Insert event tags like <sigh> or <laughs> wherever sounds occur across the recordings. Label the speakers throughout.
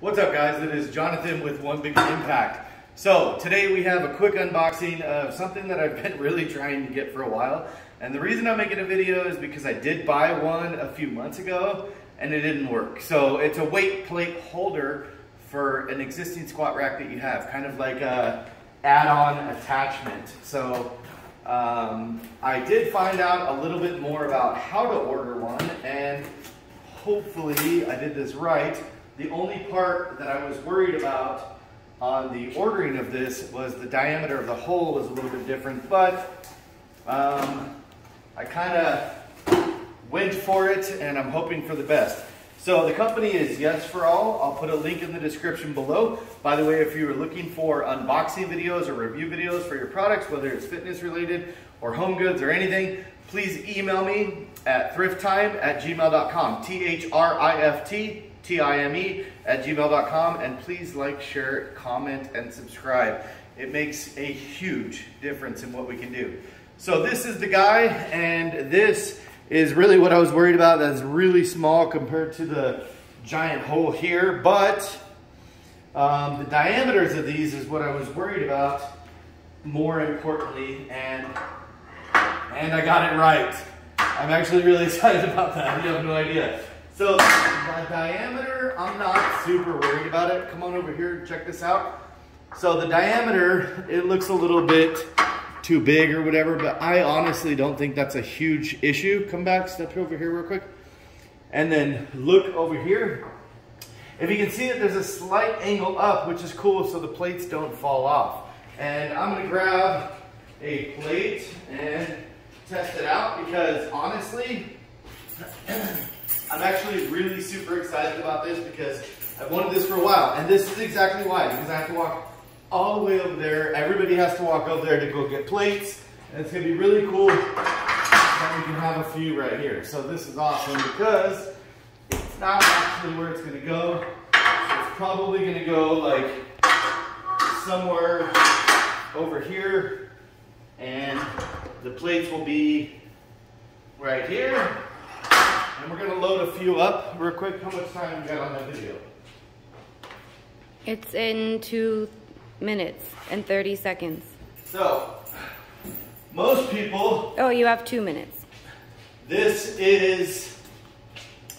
Speaker 1: What's up guys, it is Jonathan with One Big Impact. So today we have a quick unboxing of something that I've <laughs> been really trying to get for a while. And the reason I'm making a video is because I did buy one a few months ago and it didn't work. So it's a weight plate holder for an existing squat rack that you have, kind of like a add-on attachment. So um, I did find out a little bit more about how to order one and hopefully I did this right. The only part that I was worried about on the ordering of this was the diameter of the hole was a little bit different, but um, I kind of went for it and I'm hoping for the best. So the company is Yes4All. I'll put a link in the description below. By the way, if you are looking for unboxing videos or review videos for your products, whether it's fitness related or home goods or anything, please email me at thrifttime at gmail.com. T-H-R-I-F-T-T-I-M-E at gmail.com. And please like, share, comment, and subscribe. It makes a huge difference in what we can do. So this is the guy, and this is really what I was worried about. That's really small compared to the giant hole here, but um, the diameters of these is what I was worried about more importantly, and, and I got it right. I'm actually really <laughs> excited about that. You have no idea. So the diameter, I'm not super worried about it. Come on over here, and check this out. So the diameter, it looks a little bit too big or whatever, but I honestly don't think that's a huge issue. Come back, step over here real quick. And then look over here. If you can see it, there's a slight angle up, which is cool so the plates don't fall off. And I'm gonna grab a plate and test it out because honestly, <clears throat> I'm actually really super excited about this because I've wanted this for a while. And this is exactly why, because I have to walk all the way over there. Everybody has to walk over there to go get plates. And it's gonna be really cool that we can have a few right here. So this is awesome because it's not actually where it's gonna go. It's probably gonna go like somewhere over here and the plates will be right here. And we're gonna load a few up real quick. How much time we got on that video?
Speaker 2: It's in two minutes and 30 seconds.
Speaker 1: So, most people...
Speaker 2: Oh, you have two minutes.
Speaker 1: This is,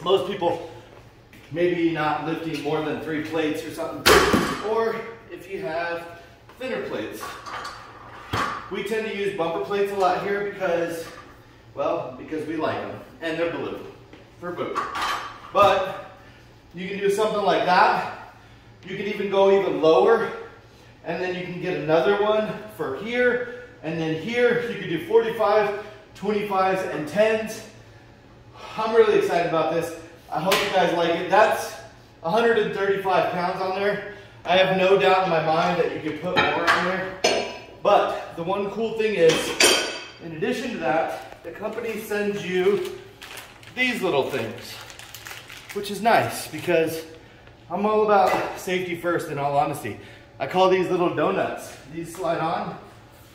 Speaker 1: most people maybe not lifting more than three plates or something. Or if you have thinner plates. We tend to use bumper plates a lot here because, well, because we like them. And they're blue, for boot. But you can do something like that. You can even go even lower and then you can get another one for here, and then here you can do 45, 25s, and 10s. I'm really excited about this. I hope you guys like it. That's 135 pounds on there. I have no doubt in my mind that you can put more on there. But the one cool thing is, in addition to that, the company sends you these little things, which is nice because I'm all about safety first in all honesty. I call these little donuts. These slide on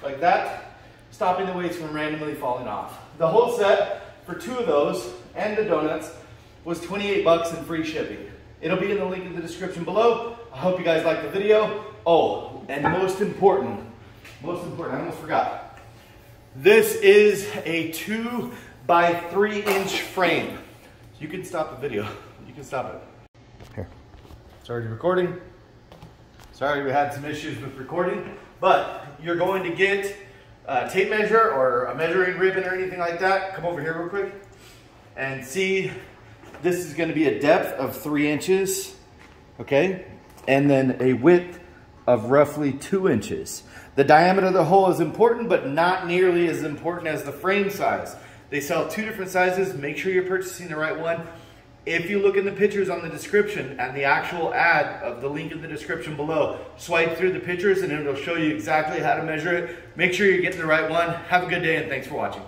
Speaker 1: like that, stopping the weights from randomly falling off. The whole set for two of those and the donuts was 28 bucks and free shipping. It'll be in the link in the description below. I hope you guys liked the video. Oh, and most important, most important, I almost forgot. This is a two by three inch frame. You can stop the video. You can stop it. Here, it's already recording. Sorry we had some issues with recording, but you're going to get a tape measure or a measuring ribbon or anything like that. Come over here real quick and see this is going to be a depth of three inches, okay? And then a width of roughly two inches. The diameter of the hole is important, but not nearly as important as the frame size. They sell two different sizes. Make sure you're purchasing the right one. If you look in the pictures on the description and the actual ad of the link in the description below, swipe through the pictures and it'll show you exactly how to measure it. Make sure you're getting the right one. Have a good day and thanks for watching.